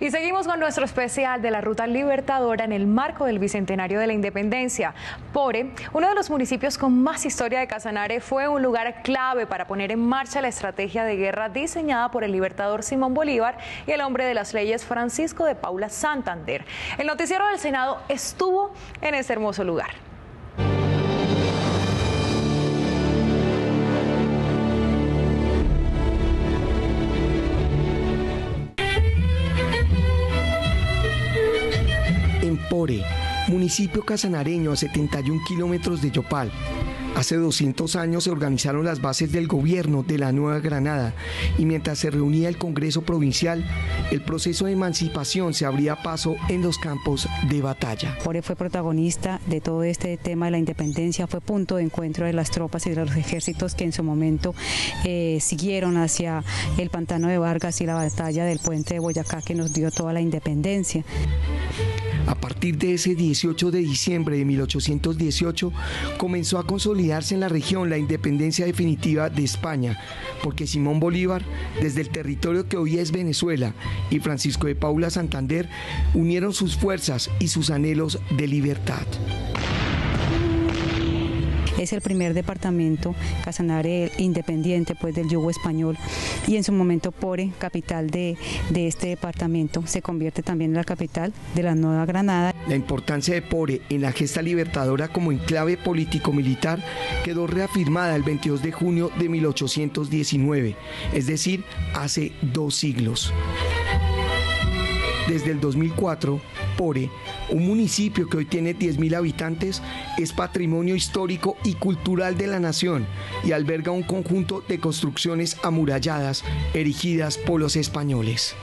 Y seguimos con nuestro especial de la Ruta Libertadora en el marco del Bicentenario de la Independencia. Pore, uno de los municipios con más historia de Casanare, fue un lugar clave para poner en marcha la estrategia de guerra diseñada por el libertador Simón Bolívar y el hombre de las leyes Francisco de Paula Santander. El noticiero del Senado estuvo en ese hermoso lugar. Pore, municipio casanareño a 71 kilómetros de Yopal. Hace 200 años se organizaron las bases del gobierno de la Nueva Granada y mientras se reunía el Congreso Provincial, el proceso de emancipación se abría paso en los campos de batalla. Pore fue protagonista de todo este tema de la independencia, fue punto de encuentro de las tropas y de los ejércitos que en su momento eh, siguieron hacia el pantano de Vargas y la batalla del puente de Boyacá que nos dio toda la independencia. A partir de ese 18 de diciembre de 1818 comenzó a consolidarse en la región la independencia definitiva de España, porque Simón Bolívar, desde el territorio que hoy es Venezuela, y Francisco de Paula Santander unieron sus fuerzas y sus anhelos de libertad. Es el primer departamento Casanare independiente pues del yugo español y en su momento Pore, capital de, de este departamento, se convierte también en la capital de la Nueva Granada. La importancia de Pore en la gesta libertadora como enclave político-militar quedó reafirmada el 22 de junio de 1819, es decir, hace dos siglos. Desde el 2004, Pore, un municipio que hoy tiene 10.000 habitantes, es patrimonio histórico y cultural de la nación y alberga un conjunto de construcciones amuralladas erigidas por los españoles.